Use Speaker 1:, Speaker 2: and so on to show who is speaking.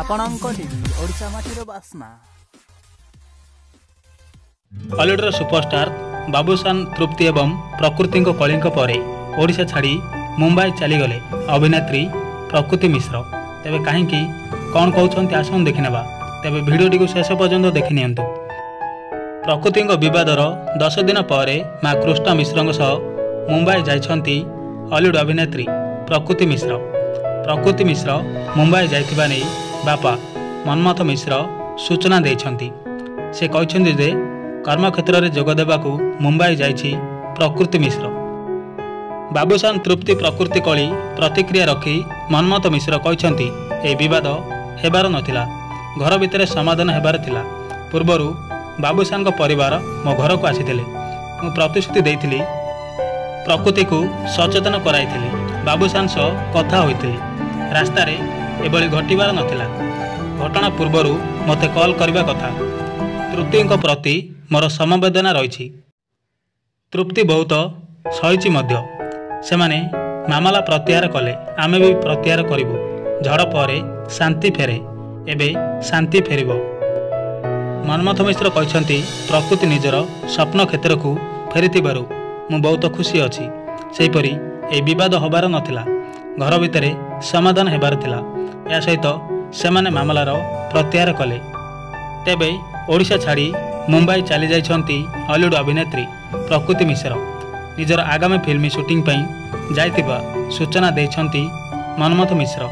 Speaker 1: ଆପଣଙ୍କ ଟିଭି ଓଡ଼ିଶା ମାଟିର ବାସ୍ନା।
Speaker 2: ହଲିଉଡ଼ର ସୁପରଷ୍ଟାର ବାବୁସାନ ତୃପ୍ତି ଏବଂ ପ୍ରକୃତିଙ୍କ କଳିଙ୍କ ପରେ ଓଡ଼ିଶା ଛାଡ଼ି ମୁମ୍ବାଇ ଚାଲିଗଲେ ଅଭିନେତ୍ରୀ ପ୍ରକୃତି ମିଶ୍ର। ତେବେ କାହିଁକି କ'ଣ କହୁଛନ୍ତି ଆସନ୍ତୁ ଦେଖିନେବା। ତେବେ ଭିଡ଼ିଓଟିକୁ ଶେଷ ପର୍ଯ୍ୟନ୍ତ ଦେଖିନିଅନ୍ତୁ ପ୍ରକୃତିଙ୍କ ବିବାଦର ଦଶ ଦିନ ପରେ ମା କୃଷ୍ଣ ମିଶ୍ରଙ୍କ ସହ ମୁମ୍ବାଇ ଯାଇଛନ୍ତି ହଲିଉଡ଼ ଅଭିନେତ୍ରୀ ପ୍ରକୃତି ମିଶ୍ର। ପ୍ରକୃତି ମିଶ୍ର ମୁମ୍ବାଇ ଯାଇଥିବା ନେଇ ବାପା ମନ୍ମଥ ମିଶ୍ର ସୂଚନା ଦେଇଛନ୍ତି। ସେ କହିଛନ୍ତି ଯେ କର୍ମକ୍ଷେତ୍ରରେ ଯୋଗ ଦେବାକୁ ମୁମ୍ବାଇ ଯାଇଛି ପ୍ରକୃତି ମିଶ୍ର। ବାବୁସାନ ତୃପ୍ତି ପ୍ରକୃତି କଳି ପ୍ରତିକ୍ରିୟା ରଖି ମନ୍ମଥ ମିଶ୍ର କହିଛନ୍ତି ଏହି ବିବାଦ ହେବାର ନଥିଲା। ଘର ଭିତରେ ସମାଧାନ ହେବାର ଥିଲା। ପୂର୍ବରୁ ବାବୁସାନଙ୍କ ପରିବାର ମୋ ଘରକୁ ଆସିଥିଲେ। ମୁଁ ପ୍ରତିଶ୍ରୁତି ଦେଇଥିଲି ପ୍ରକୃତିକୁ ସଚେତନ କରାଇଥିଲି। ବାବୁସାନ ସହ କଥା ହୋଇଥିଲି। ରାସ୍ତାରେ ଏଭଳି ଘଟିବାର ନଥିଲା। ଘଟଣା ପୂର୍ବରୁ ମୋତେ କଲ୍ କରିବା କଥା। ତୃପ୍ତିଙ୍କ ପ୍ରତି ମୋର ସମବେଦନା ରହିଛି। ତୃପ୍ତି ବହୁତ ସହିଛି ମଧ୍ୟ। ସେମାନେ ମାମଲା ପ୍ରତ୍ୟାହାର କଲେ। ଆମେ ବି ପ୍ରତ୍ୟାହାର କରିବୁ। ଝଡ଼ ପରେ ଶାନ୍ତି ଫେରେ। ଏବେ ଶାନ୍ତି ଫେରିବ। ମନ୍ମଥ ମିଶ୍ର କହିଛନ୍ତି ପ୍ରକୃତି ନିଜର ସ୍ୱପ୍ନ କ୍ଷେତ୍ରକୁ ଫେରିଥିବାରୁ ମୁଁ ବହୁତ ଖୁସି ଅଛି। ସେହିପରି ଏହି ବିବାଦ ହେବାର ନଥିଲା। ଘର ଭିତରେ ସମାଧାନ ହେବାର ଥିଲା। ଏହା ସହିତ ସେମାନେ ମାମଲାର ପ୍ରତ୍ୟାହାର କଲେ। ତେବେ ଓଡ଼ିଶା ଛାଡ଼ି ମୁମ୍ବାଇ ଚାଲିଯାଇଛନ୍ତି ହଲିଉଡ଼ ଅଭିନେତ୍ରୀ ପ୍ରକୃତି ମିଶ୍ର। ନିଜର ଆଗାମୀ ଫିଲ୍ମ ସୁଟିଂ ପାଇଁ ଯାଇଥିବା ସୂଚନା ଦେଇଛନ୍ତି ମନ୍ମଥ ମିଶ୍ର।